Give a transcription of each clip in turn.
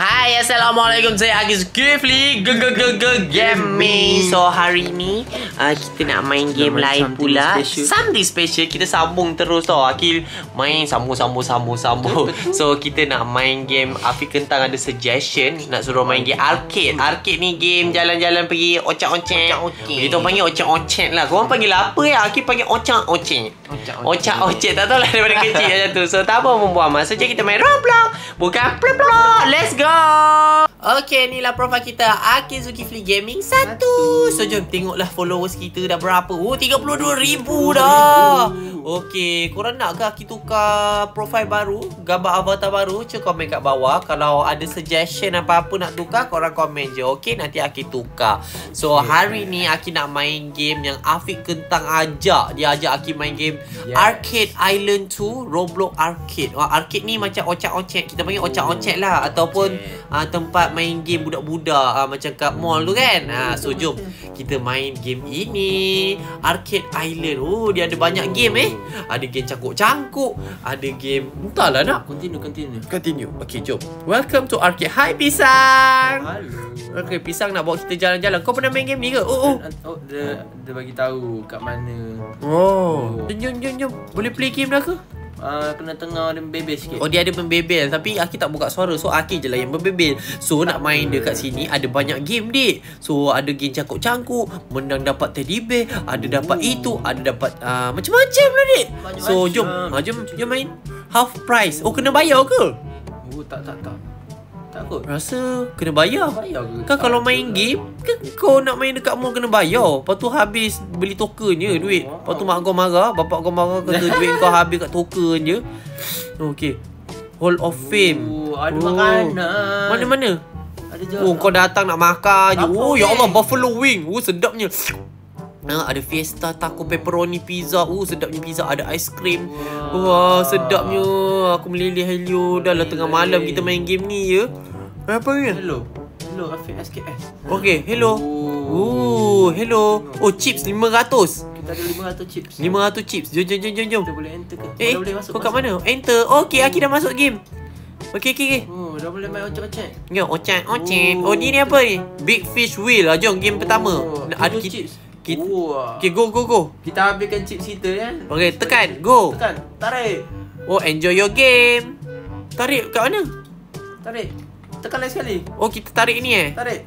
Hai Assalamualaikum. Saya Agis Gifli Gaming So hari ni uh, Kita nak main game main lain something pula. special. Something special. Kita sambung terus tau Akil. Main sambung sambung sambung sambung. So kita nak main game. Afiq Kentang ada suggestion Nak suruh main game arcade. Arcade ni game Jalan-jalan pergi Ocak-ocak. Kita panggil ocak-ocak lah. Korang panggil apa ya Akil? Panggil ocak-ocak Ocak-ocak. Tak tahu lah daripada kecil macam tu. So tak apa membuang masa je kita main Roblox. Bukan plop-plop Let's go Okay ni lah profil kita Akil Zulkifli Gaming. 1 So jom tengoklah followers kita dah berapa? Oh 32 ribu dah. Okay korang nak ke Akil tukar profil baru Gambar avatar baru? Cuba komen kat bawah. Kalau ada suggestion apa-apa nak tukar Korang komen je. Okay nanti Akil tukar. So hari ni Akil nak main game Yang Afiq Kentang ajak. Dia ajak Akil main game Yes. Arcade Island 2 Roblox Arcade. Wah, Arcade ni macam ocak-ocak Kita panggil ocak-ocak lah. Ataupun uh, tempat main game budak-budak uh, Macam kat mall tu kan? Uh, So jom Kita main game ini. Arcade Island. Oh dia ada banyak game eh. Ada game cangkuk-cangkuk Ada game Entahlah nak. Continue, continue. Continue. Okay jom. Welcome to Arcade. Hai Pisang. Halo. Okay Pisang nak bawa kita jalan-jalan. Kau pernah main game ni ke? Oh oh. Oh, dia, dia bagi tahu kat mana. Oh. Jom jom jom. Boleh play game dah ke? Ah, kena tengah dia bebes sikit. Oh dia ada membebel. Tapi Aki tak buka suara. So Aki je lah yang membebel. So nak main dekat sini Ada banyak game dik. So ada game cangkuk-cangkuk Menang dapat teddy bear Ada dapat itu Ada dapat uh, Macam-macam lah dik. So jom ha, Jom jom main Half price. Oh kena bayar ke? Oh, tak, tak, tak. Tak kot. Rasa kena bayar Bayar ke? Kan kalau main game Kan kau nak main dekat mall kena bayar Lepas tu habis beli token je duit Lepas tu mak kau marah Bapak kau marah kata duit kau habis kat token je Okay Hall of Fame Oh, ada Oh. makanan. Mana-mana? Ada. Oh kau datang nak makan je Oh ya? Allah Buffalo wing Oh sedapnya Ah, ada fiesta taco pepperoni pizza. Oh sedapnya pizza. Ada aiskrim. Wah, sedapnya. Aku meleleh helio. Dah lah tengah malam kita main game ni ya. Apa ni? Hello. Hello, Afiq SKS. Okay, hello. Oh, hello. Oh, chips 500. Kita ada 500 chips. 500 chips. Jom, jom, jom, jom, jom. Kita boleh enter ke? Eh, boleh masuk. kau kat mana? Enter. Okay, Aki dah masuk game. Okay, okay, okay. Oh, dah boleh main ocak-ocak. Jom, ocak, ocak. Oh. Ni ni apa ni? Big Fish Wheel lah. Jom, game pertama. Oh, ada chips. kita- Oh. Okay, go, go, go. Kita habiskan chips kita kan. Okay, tekan. Go. Tekan. Tarik. Oh, enjoy your game. Tarik kat mana? Tarik. Tekan lagi sekali. Oh, kita tarik ni eh? Tarik.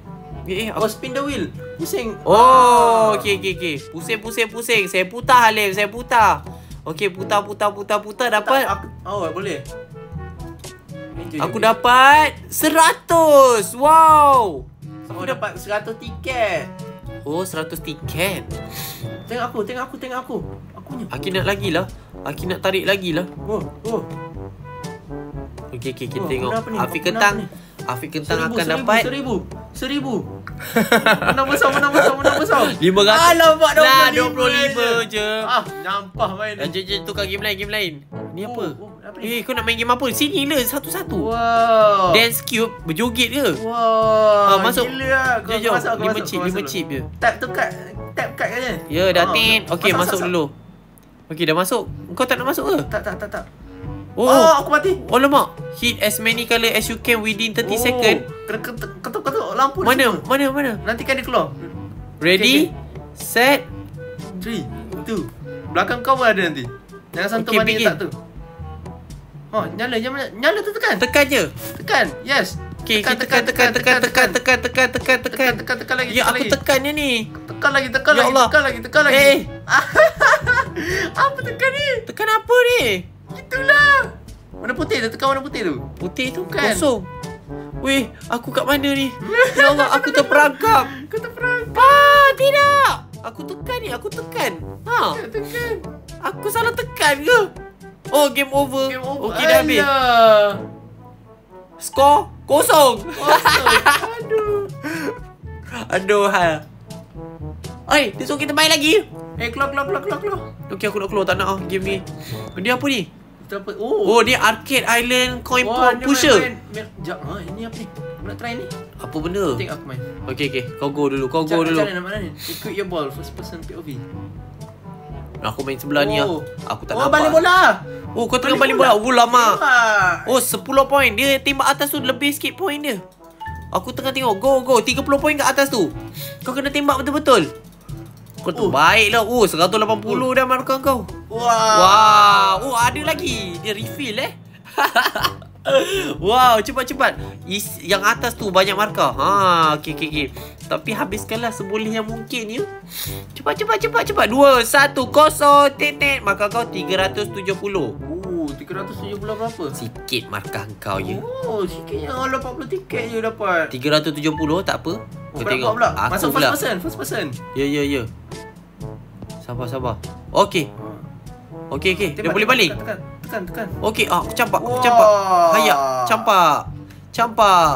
Eh, eh, Oh, spin the wheel. Pusing. Oh, Ah. okey okey okey. Pusing pusing pusing. Saya putar Halim, saya putar. Okey, putar putar putar putar dapat. Tak, aku, oh, boleh. Enjoy Aku your dapat 100. Wow. game. Oh, dapat 100 tiket. Oh, 100 tiket. Tengok aku, tengok aku, tengok aku. Aku punya. Aki nak lagi lah. Aki nak tarik lagi lah. Oh, oh. Okey okey kita Oh, tengok. Afiq Kenapa Kentang. ni? Afiq Kentang Seribu, akan seribu, dapat Seribu. Seribu. menang besar, menang besar, menang besar. 500. Alamak, Lah 25 25 je. Ah, nyampah main Dah ni. jom jom tukar game lain, game lain. Ni apa? Oh, oh, apa ni? Eh, kau nak main game apa? Sini lah satu-satu. Wow. Dance Cube berjoget ke? Wow. Ah, masuk. Gila lah. Kau, Jom, jom. masuk, Lima chip, lima chip je. Tap tu kad. Tap kat je. Ya, dah Ah, tin. Okey, masuk, dulu. Okey, dah masuk. Kau tak nak masuk ke? Tak, tak, tak, tak. Oh. Oh, aku mati. Oh, lemak. Hit as many colour as you can within 30 Oh, second. Kena ketuk, ketuk, ketuk lampu ni Mana? semua. Mana? Mana? Nanti kan dia keluar. Ready? Set. 3, 2. Belakang kau pun ada nanti. Jangan sentuh Okay, mana begin. tak tu. Oh, nyala, nyala, nyala tu tekan. Tekan je. Tekan. Yes. Kita tekan, tekan, tekan, tekan, tekan, tekan, tekan, tekan. Tekan, tekan, tekan lagi. Ya, tekan aku lagi. tekan je ni. Tekan lagi, tekan Ya lagi, Allah. tekan lagi, tekan lagi. Eh, Apa tekan ni? tekan apa ni? Itulah. Warna putih tu, tekan warna putih tu. Putih tu Bukan. kosong. Weh, aku kat mana ni? Ya Allah, aku terperangkap. Kau terperang. Ah, tidak. Aku tekan ni, aku tekan. Ha, Tekan. aku salah tekan ke? Oh, game over. Game over. Okey, dah habis. Skor kosong. Kosong. Aduh. Aduh, ha. Oi, dia suruh kita main lagi. Eh, keluar, keluar, keluar, keluar, keluar. Okey, aku nak keluar. Tak nak ah game ni. Dia apa ni? Kita apa? Oh. Oh, dia Arcade Island Coin Wah, Pop Pusher. Main, main, main. Ha, ini apa ni? Aku nak try ni. Apa benda? Tengok aku main. Okey, okey. Kau go dulu. Kau go dulu. macam mana nak mana ni? Equip your ball, first person POV. Aku main sebelah ni lah. Oh. Aku tak Oh, nampak. balik bola. Oh, kau tengah balik Balik bola. Oh, lama. Oh, 10 poin. Dia tembak atas tu lebih sikit poin dia. Aku tengah tengok. Go, go. 30 poin kat atas tu. Kau kena tembak betul-betul. Kau tu Oh. baik lah. Oh, 180 dah markah kau. Wah. Wow. Oh, ada lagi. Dia refill eh. wow, cepat-cepat. Yang atas tu banyak markah. Ha, okey okey okey. Tapi habiskanlah seboleh yang mungkin ya. Cepat cepat cepat cepat. 2 1 0 titik markah kau 370. Oh, 370 berapa? Sikit markah kau ya. Oh, sikitnya Allah 40 tiket je dapat. 370 tak apa. Kau tengok. pula? Aku Masuk pula. first person, first person. Ya ya ya. Sabar sabar. Okey. Okey okey. Dia boleh balik. Tekan, tekan, tekan. Okey, ah, aku campak, aku Wah. campak. Hayak, campak. Campak.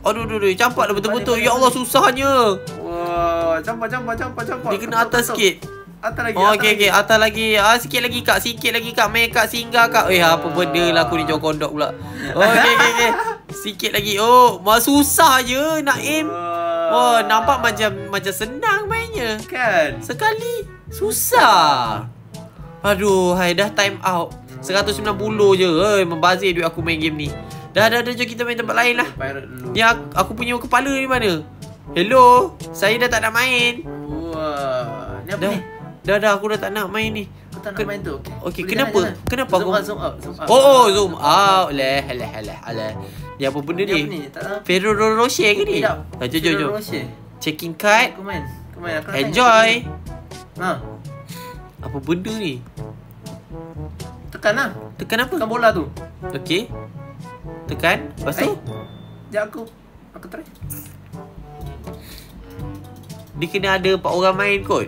Aduh, aduh, aduh, campak dah betul-betul. Ya Allah, susahnya. Wah, campak, campak, campak, campak. Dia kena atas betul. sikit. Atas lagi. Oh, atas okey, lagi. okey. Atas lagi. Ah, sikit lagi, Kak. Sikit lagi, Kak. Main, Kak. Singgah, Kak. Eh, apa benda lah aku ni jauh kondok pula. Oh, okey, okey, okey. Sikit lagi. Oh, susah je nak aim. Oh, nampak macam macam senang mainnya. Kan? Sekali susah. Aduh, hai dah time out. 190 je. Eh, membazir duit aku main game ni. Dah dah dah jom kita main tempat lain lah. Ni aku, aku punya kepala ni mana? Hello, saya dah tak nak main. Wah. Ni apa Dah. ni? Dah dah aku dah tak nak main ni. Aku tak nak Ken- main tu. Okey. Boleh kenapa? jangan. Kenapa zoom kau- out, zoom out, zoom out. Oh, oh zoom out. Leh, leh, leh, leh. Ni apa benda Ni apa ni? ni? Tak tahu. Ferrero Rocher ke ni? Tidak. Ah, jom, jom, jom. Checking card. Kau main. Kau main. Aku Enjoy. Ha. Apa benda ni? Tekan lah. Tekan apa? Tekan bola tu. Okey. Tekan. Lepas tu? Eh. Sekejap aku. Aku try. Dia kena ada 4 orang main kot.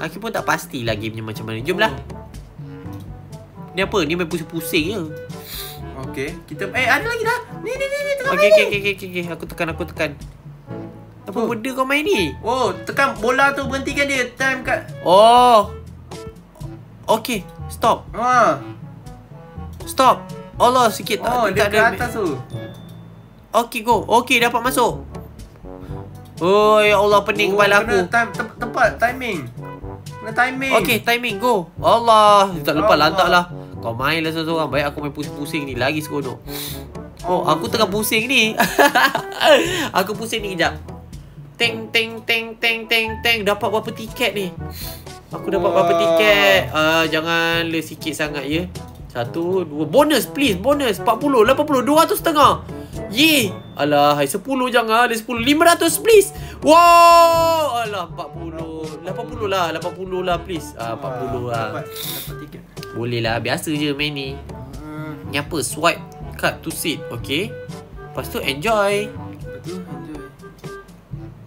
Aku pun tak pasti lah gamenya macam mana. Jomlah. Ni apa? Ni main pusing-pusing je. Okey. Kita eh ada lagi dah. Ni ni ni ni tengah Okey, main okey, okey, okey, okey. Aku tekan, aku tekan. Apa Oh. benda kau main ni? Oh, tekan bola tu berhentikan dia. Time kat. Oh. Okey, stop. Ha. Stop. Allah sikit tak, Oh, dia tak kat atas tu. Okey, go. Okey, dapat masuk. Oh, ya Allah pening Oh, kepala aku. Time, te- tepat timing. Kena timing. Okey, timing go. Allah, tak lepas lantak lah. Kau main lah seorang. Baik aku main pusing-pusing ni lagi seronok. Oh, aku tengah pusing ni. aku pusing ni kejap. Teng teng teng teng teng teng dapat berapa tiket ni? Aku dapat berapa tiket? Ah, jangan le sikit sangat ya. Satu, dua. Bonus please, bonus. 40, 80, 200 setengah. Ye. Alah, hai 10 jangan. Ada 10. 500 please. Wow. Alah, 40. 80 lah, 80 lah please. Ah, 40 lah. Dapat, dapat tiket. Boleh lah, biasa je main ni. Hmm. Ni apa? Swipe card to seat. Okay. Lepas tu enjoy. Betul, enjoy.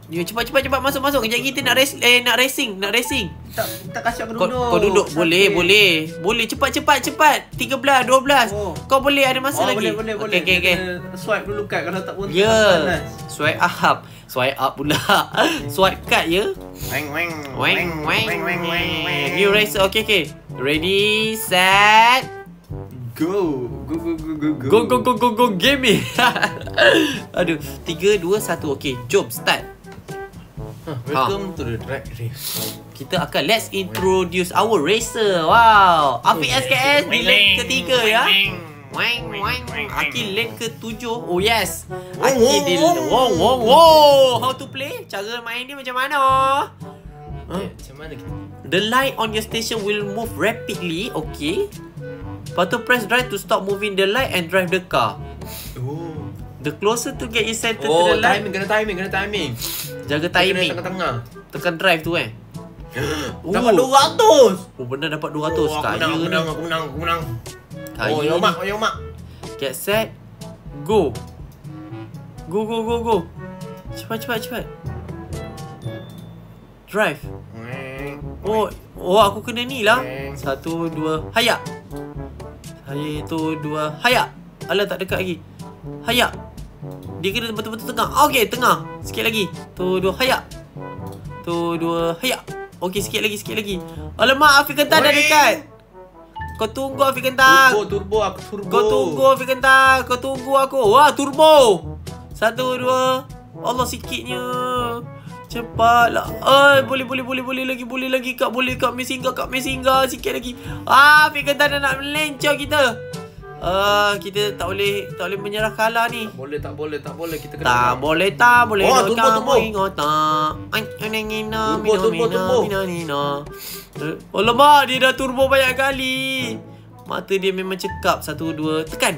Ni cepat cepat cepat masuk masuk. Kejap kita nak race eh nak racing, nak racing. Tak, tak kasih aku Kau, duduk. kau duduk boleh Sakit. boleh. Boleh cepat cepat cepat. 13 12. Oh. Kau boleh ada masa oh, lagi. boleh, boleh, boleh. Okey okey okey. Dia kena Swipe dulu kad kalau tak pun Ya. panas. Swipe up. Swipe up pula. Swipe card ya. Weng, weng. Weng weng weng, weng, weng. New racer. Ready, set, Go. Go, go, go, go, go. go go go go go game. Aduh, 3 2 1. Okey, jom start. Huh, Welcome to the drag race. Kita akan let's introduce our racer. Wow. Afiq SKS di lane ketiga ya. Wang wang Aki lane ke-7 Oh yes Aki di Wow wow wow How to play Cara main ni macam mana Okay, macam mana kita? The light on your station will move rapidly Okay Lepas tu press drive to stop moving the light and drive the car Oh. The closer to get you center to Oh, the light timing, kena timing, kena timing. Jaga Kena timing tengah-tengah. Tekan drive tu eh Dapat Oh. 200. Oh benar dapat 200 Oh, aku Kaya menang, aku menang, aku menang, aku menang. Kaya Oh, yo ni mak, yo mak. Get set Go Go go go go Cepat cepat cepat Drive Oh Oh aku kena ni lah. Satu dua. Hayak Satu dua. Hayak Alah tak dekat lagi. Hayak Dia kena betul-betul tengah. Okay tengah. Sikit lagi. Tu dua. Hayak Tu dua. Hayak Okay sikit lagi sikit lagi. Alamak Afiq Kentan dah dekat. Kau tunggu Afiq Kentan Turbo, turbo, aku turbo. kau tunggu Afiq Kentan Kau tunggu aku. Wah turbo. Satu dua. Allah sikitnya Cepatlah. Ai, boleh boleh boleh boleh lagi boleh lagi kak boleh kak Miss Singa kak Miss Singa sikit lagi. Ah, Fik kata dah nak melencong kita. Ah, kita tak boleh tak boleh menyerah kalah ni. Boleh tak boleh tak boleh kita kena Tak menang. boleh tak boleh Oh, tumbuh, tumbuh. ingat tak nina, Tumbuh, mina, tumbuh, mina, tumbuh. mina, nina. Eh, Alamak, dia dah turbo banyak kali Mata dia memang cekap Satu, dua, tekan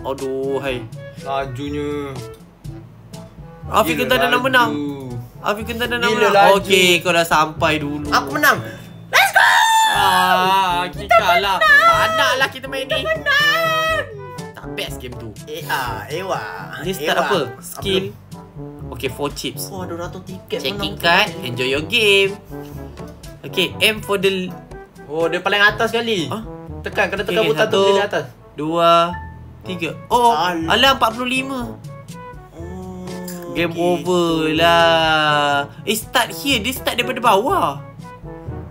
Aduh, hai Lajunya. Afiq Gila kata dah nak menang Dah nak Gila menang laju. Okey, kau dah sampai dulu Aku menang. Ah, kita kalah Tak nak lah kita main ni Tak best game tu Eh ah, ewa. Dia start apa? Skill Okay, four chips Oh, 200 tiket Checking card, enjoy your game. Okay, aim for the Oh, dia paling atas sekali. Ah? Tekan, kena Okay, tekan butang tu satu. dia di atas. dua, tiga. Oh, Al- alah 45. Game okay. over lah. Eh, start here. Dia start daripada bawah.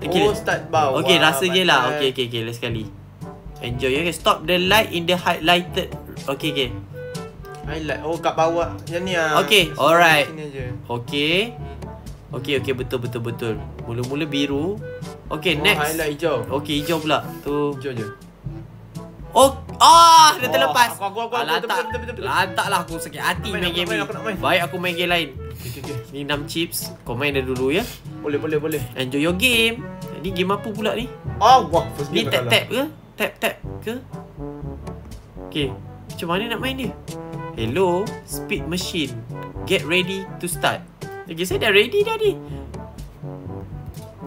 Oh, start bawah. Okay, rasa je lah. Okay, okay, okay. Let's sekali. Enjoy. Okay, stop the light in the highlighted. Okay, okay. Highlight. Oh, kat bawah. Yang ni ah. Okay, Sini- alright. Sini. Okay. Okay, okay. Betul, betul, betul. Mula-mula biru. Okay, Oh, next. highlight hijau. Okay, hijau pula. Tu. Hijau je. Oh, ah, dah Oh, terlepas. aku- aku- aku- Ah, aku- lantak, betul, betul, betul. lantaklah aku sakit hati main, main, game ni. Baik aku main game lain. Okay, okay. Ni 6 chips. Kau main dah dulu ya. Boleh, boleh, boleh. Enjoy your game. Ni game apa pula ni? Oh, wah. First Ni tap tap ke? Tap tap ke? Okay. Macam mana nak main dia? Hello, speed machine. Get ready to start. Okay, saya dah ready dah ni.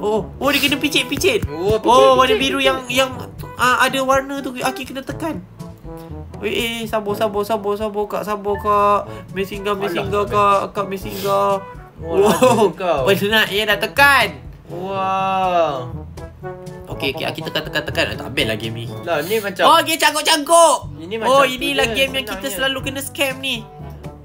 Oh, oh dia kena picit-picit. Oh, picit, Oh, warna picit, biru picit. yang yang uh, ada warna tu Aki kena tekan. Eh, eh, sabar, sabar, sabar, sabar, kak, sabar, kak. Messinga, messinga, kak, kak, messinga. Oh, laju kau. penat ya dah tekan. Wow. Okey, okey, Aki tekan, tekan, tekan. Tak habis lah game ni. Lah, ni macam. Oh, game cangkuk-cangkuk. Ini macam oh, inilah game yang kita senangnya. selalu kena scam ni.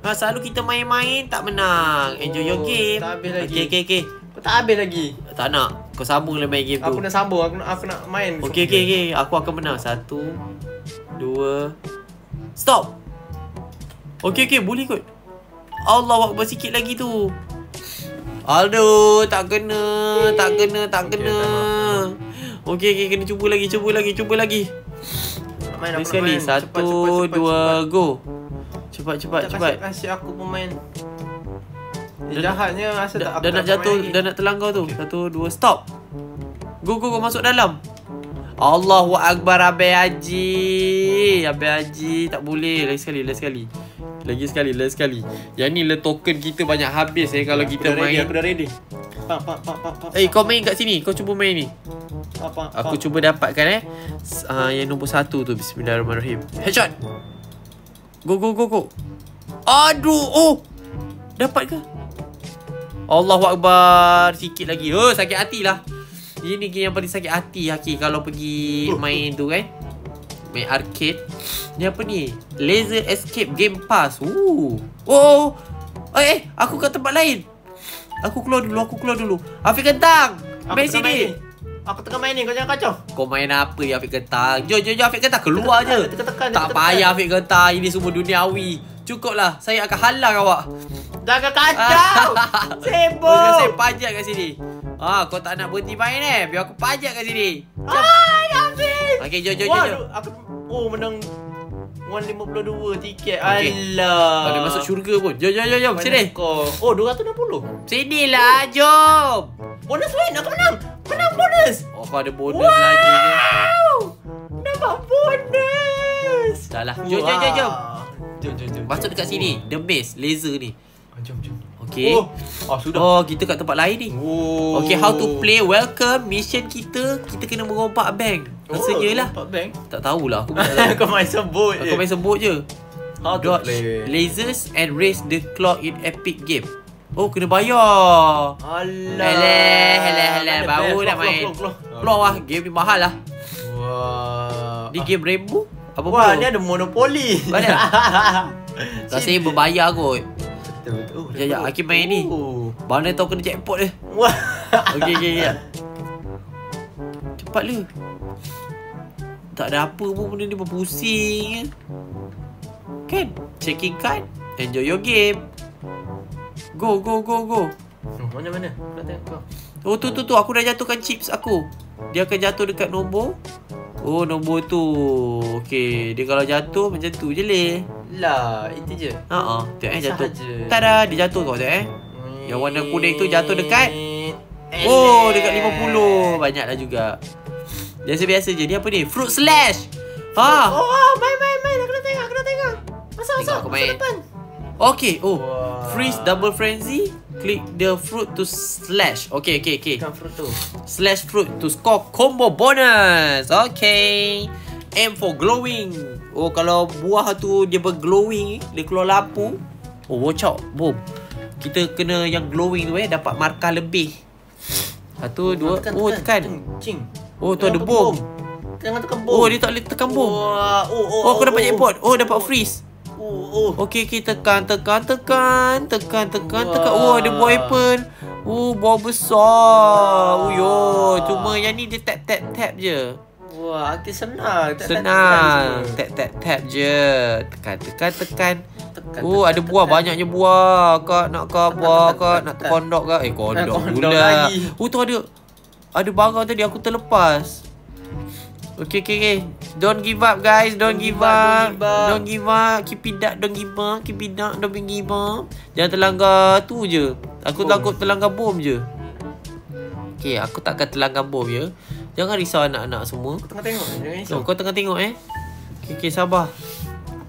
Ha, selalu kita main-main tak menang. Enjoy your Oh, game. tak habis lagi. Okey, okey, okey. Kau tak habis lagi. Tak nak. Kau sambung lah main game tu. Aku nak sambung. Aku nak, aku nak main. Okey, okey, okey. Aku akan menang. Satu, dua, stop. Okey, okey. Boleh kot. Allah Akbar sikit lagi tu. Aduh, tak kena. Tak kena, tak Okey, kena. Okey, okey. Kena cuba lagi, cuba lagi, cuba lagi. Main, sekali. main. Satu, Cepat, cepat, cepat, dua, cepat. go. Cepat, cepat, Tak cepat. Kasih, kasih aku pemain. Dia jahatnya asal tak Dah, aku dah tak nak main jatuh, lagi. dah nak terlanggar tu. Okey. Satu, dua, stop. Go, go, go. Masuk dalam. Allahu Akbar Abai Haji. Abai Haji. Tak boleh. Lagi sekali, lagi sekali. Lagi sekali, lagi sekali. Yang ni le token kita banyak habis eh kalau Aku kita ready, main. Aku dah ready. Eh, kau main kat sini. Kau cuba main ni. Aku cuba dapatkan eh. Uh, yang nombor satu tu. Bismillahirrahmanirrahim. Headshot. Go, go, go, go. Aduh. Oh. Dapat ke? Allahu Akbar. Sikit lagi. Oh, sakit hati lah. Ini game yang paling sakit hati Haki kalau pergi main tu kan. Main arcade. Ni apa ni? Laser Escape Game Pass. Ooh. Oh. Eh, eh, aku kat tempat lain. Aku keluar dulu, aku keluar dulu. Afiq kentang. Aku Main main sini. ni. Aku tengah main ni. Kau jangan kacau. Kau main apa ya Afiq Kentang? Jom, jom, jom Afiq Kentang. Keluar je. Tekan, tekan, Tak payah. Afiq Kentang. Ini semua duniawi. Cukuplah. Saya akan halang awak. Jangan kacau. Oh, Sibuk. sekarang saya pajak kat sini. Ah, kau tak nak berhenti main eh? Biar aku pajak kat sini. Hai, habis. Okey, jom, jom, jom. aku oh menang 152 tiket. Okey. Alah. Tak ada masuk syurga pun. Jom, jom, jom, jom. Sini. Kau. Oh, 260. Sinilah, jom. Bonus win aku menang. Menang bonus. Oh, kau ada bonus lagi ni. Wow. Dapat bonus. Dah lah. Jom, jom, jom, jom. Jom, jom, jom. Masuk dekat sini. The maze. Laser ni. Jom, jom. Okey. Oh, ah, sudah. Oh, kita kat tempat lain ni. Oh. Okay, how to play? Welcome. Mission kita, kita kena merompak bank. Rasanya lah. Nampak bank. Tak tahulah. Aku tak tahu. Kau main sebut je. Aku main sebut je. How to Dodge play. lasers and race the clock in epic game. Oh, kena bayar. Alah. Heleh, heleh. Mana Baru nak main. keluar, keluar. Keluar lah. Game ni mahal lah. Wah. Ni game rainbow. Apa Wah, ni ada monopoli. Mana? Rasanya berbayar kot. Betul, betul. Oh, Ya, ya, Hakim main ni. Oh. Mana tahu kena jackpot dia. Wah. Okey, okey, okey. Cepat le. Tak ada apa pun benda ni berpusing. Kan? Checking card. Enjoy your game. Go, go, go, go. mana mana? Nak tengok kau. Oh tu tu tu aku dah jatuhkan chips aku. Dia akan jatuh dekat nombor. Oh nombor tu. Okey, dia kalau jatuh macam tu je leh. Lah, itu je. Ha ah, tengok eh jatuh. Sahaja. Tada, dia jatuh kau tengok eh. Yang warna kuning tu jatuh dekat? Oh, dekat 50. Banyaklah juga. Biasa-biasa je. Ni apa ni? Fruit slash. Ha. Oh, main main main. Aku nak tengok, aku nak tengok. Masuk masuk. Masuk main. depan. Okay. Oh. Wah. Freeze double frenzy. Click the fruit to slash. Okay, okay, okay. Bukan fruit tu. Slash fruit to score combo bonus. Okay. Aim for glowing. Oh, kalau buah tu dia berglowing, dia keluar lampu. Oh, watch out. Boom. Kita kena yang glowing tu eh, dapat markah lebih. Satu, dua. Oh, tekan. Cing. Oh, tu ada bom. Jangan tekan bom. Oh, dia tak boleh tekan bom. Wah, oh, oh, Oh, aku dapat jackpot. Oh, dapat freeze. Oh, oh. Okey, okey, tekan, tekan, tekan, tekan, tekan, Wah. tekan. Oh, ada buah apple. Oh, buah besar. Oh, yo. Cuma yang ni dia tap, tap, tap je. Wah, aktif senang. Tak- Senang. tak- Tap, tap, tap je. Tekan, tekan, tekan. tekan, Oh, tekan, ada buah. tekan. Banyaknya buah. Kak, nak kak buah, tekan, kak. tekan, Nak tekan. kondok kak. Eh, kondok kondok pula. Oh, tu ada. Ada barang tadi. Aku terlepas. Okay, okay, okay. Don't give up, guys. Don't, give, up. Don't give up. Keep it up. Don't give up. Keep it up. Don't give up. Jangan terlanggar tu je. Aku Bom. takut terlanggar bom je. Okay, aku takkan terlanggar bom ya. Jangan risau anak-anak semua. Aku tengah tengok. Jangan risau. No, kau tengah tengok eh. Okay, okay, sabar.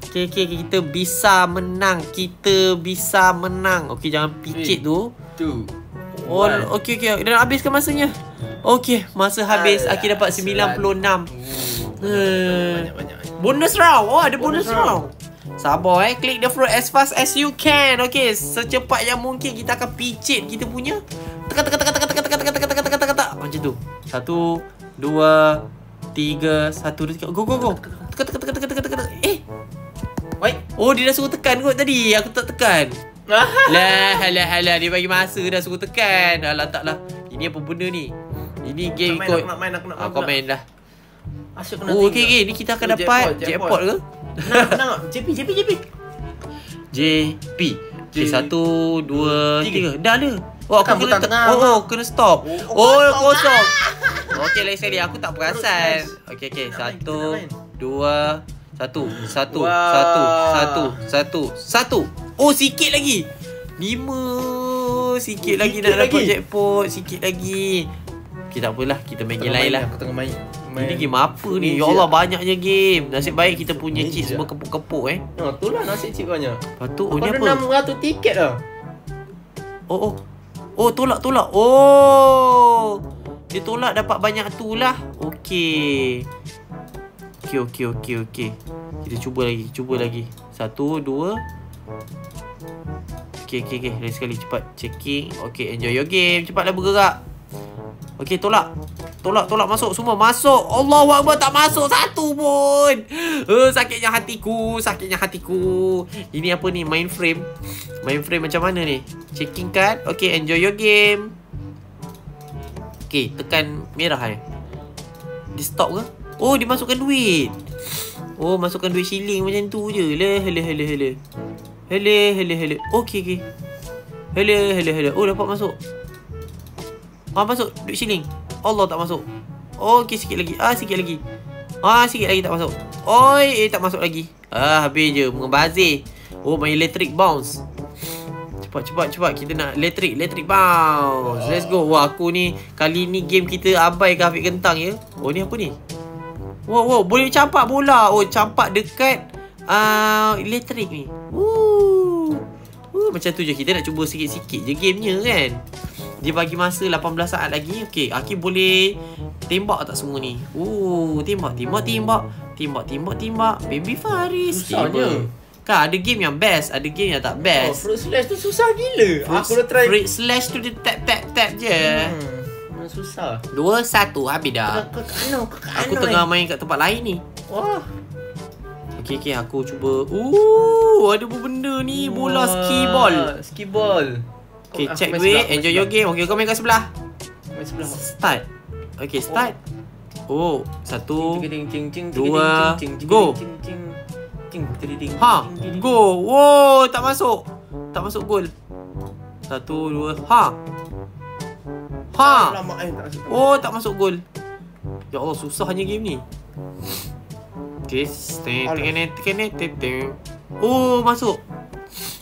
Okay, okay, kita bisa menang. Kita bisa menang. Okay, jangan picit tu. Tu. Oh, One. okay, okay. Dah habiskan masanya. Okay, masa habis. Alah, Aki dapat 96. Hmm. Banyak, banyak, banyak. Bonus round. Oh, ada bonus, Bonus round. Sabar eh. Click the fruit as fast as you can. Okay, secepat yang mungkin kita akan picit kita punya. Tekan, tekan, tekan, tekan, tekan, tekan, tekan, tekan, tekan, tekan, tekan, tekan. Macam tu. Satu, dua, tiga, satu, dua, tiga. Go, go, go. Tekan, tekan, tekan, tekan, tekan, tekan. Eh, Wait. oh dia dah suruh tekan kot tadi. Aku tak tekan. Lah, halah, halah. Dia bagi masa dah suruh tekan. Alah, taklah. Ini apa benda ni? Ini game Nak main, ikut. aku nak main, aku nak Ah, main. kau main dah. Asyik aku nak Oh, tengok. okay, okay. Ni kita akan Oh, dapat jackpot, jackpot jackpot. ke? Nak, nak. JP, JP, JP. JP. Okay, J- satu, dua, Tiga. tiga. Dah ada. Oh, aku Tekan kena butang te- tengah, Oh, oh, kena stop. Oh, Oh, kosong. Okey, lagi sekali. Aku tak perasan. Okey, okey. Nak Satu, nak dua, satu, satu, satu, satu, satu, satu. Oh, sikit lagi. Lima. Sikit Oh, lagi sikit nak dapat lagi. jackpot. Sikit lagi. Okay, tak apalah. Kita main game lain main, lah. Aku tengah main. Ini game apa ni? Ya. Allah, banyaknya game. Nasib baik kita punya Ninja. chips berkepuk-kepuk eh. Oh, tu lah nasi cik banyak. Lepas tu, oh Aku ni ada apa? 600 tiket dah. Oh oh. Oh tolak tolak. Oh. Dia tolak dapat banyak tu lah. Okey. Okey okey okey okey. Kita cuba lagi, cuba lagi. Satu, dua. Okey okey okey. Lagi sekali cepat checking. Okey, enjoy your game. Cepatlah bergerak. Okey, tolak. Tolak, tolak masuk semua. Masuk. Allahu Akbar tak masuk satu pun. Uh, sakitnya hatiku, sakitnya hatiku. Ini apa ni? Mainframe. Mainframe macam mana ni? Checking card. Okey, enjoy your game. Okey, tekan merah eh. Di stop ke? Oh, dia masukkan duit. Oh, masukkan duit shilling macam tu je. Le, hele, hele, hele. Hele, hele, hele. Okey, okey. Hele, hele, hele. Oh, dapat masuk. Ah, masuk duit shilling. Allah tak masuk. Okey sikit lagi. Ah, sikit lagi. Ah, sikit lagi tak masuk. Oi, eh tak masuk lagi. Ah, habis je mengebazir. Oh, main electric bounce. Cepat cepat cepat kita nak electric electric bounce. Let's go. Wah, aku ni kali ni game kita abai ke Afiq Kentang ya. Oh, ni apa ni? Wow, wow, boleh campak bola. Oh, campak dekat uh, elektrik ni. Woo. Woo, macam tu je kita nak cuba sikit-sikit je gamenya kan. Dia bagi masa 18 saat lagi. Okey, Aki boleh tembak tak semua ni? Oh, tembak, tembak, tembak. Tembak, tembak, tembak. Baby Faris. Susahnya. Kan ada game yang best, ada game yang tak Oh, best. fruit slash tu susah gila. aku dah try. Fruit slash tu dia tap tap tap je. Hmm, susah. Dua satu habis dah. Aku tengah main kat tempat lain ni. Wah. Okey okey aku cuba. Ooh, ada benda ni? Bola ski ball. Ski ball. Okey, Aku check duit, sebelah, enjoy your sebelah. game. Okey, kau main kat sebelah. Main sebelah. Start. Okey, start. Oh, satu. Cing, cing, dua, go. Ha, go. Wow, tak masuk. Tak masuk gol. Satu, dua, ha. Ha. Eh. Oh, tak masuk gol. Ya Allah, susahnya game ni. Okay, teng teng teng teng. Oh, masuk.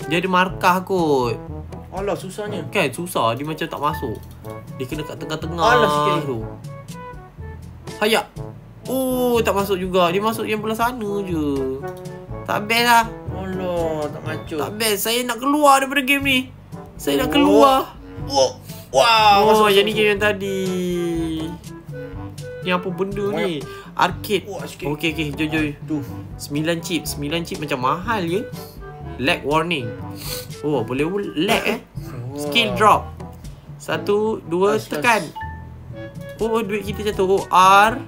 Dia ada markah kot. Alah, susahnya. Kan susah dia macam tak masuk. Dia kena kat tengah-tengah Alah, sikit tu. Hayak. Oh, tak masuk juga. Dia masuk yang belah sana je. Tak best lah. Alah, tak macut. Tak best. Saya nak keluar daripada game ni. Saya nak keluar. Oh. Wow, Oh, masuk, yang ni masuk, game yang tadi. Ni apa benda ni? Arcade. Okey, okey. Jom, jom. Tu. 9 chip. 9 chip macam mahal je. Lag warning. Oh, boleh lag eh. Skill drop. Satu, dua, Asyas. tekan. Oh, duit kita jatuh. Oh, R.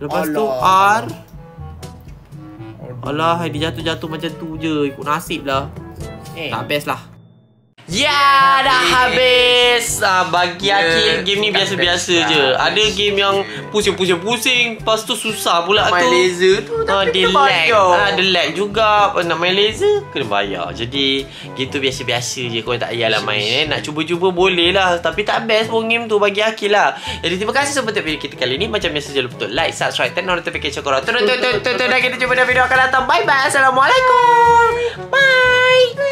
Lepas tu Alah. R. Alah, dia jatuh-jatuh macam tu je. Ikut nasib lah. Eh. Tak best lah. Ya, dah habis. Ah, bagi Ya, Akil, game ni biasa-biasa je. Ada game yang pusing-pusing-pusing. Lepas tu susah pula Main tu. laser tu Ah, dia kena lag. bayar. Ah, dia lag juga. Nak main laser, kena bayar. Jadi, game tu biasa-biasa je. Korang tak payahlah main eh. Nak cuba-cuba boleh lah. Tapi tak best pun game tu bagi Akil lah. Jadi, terima kasih sebab video kita kali ni. Macam biasa, jangan lupa like, subscribe, turn on notification korang. Turun, turun, turun. Dan kita jumpa dalam video akan datang. Bye-bye. Assalamualaikum. Bye.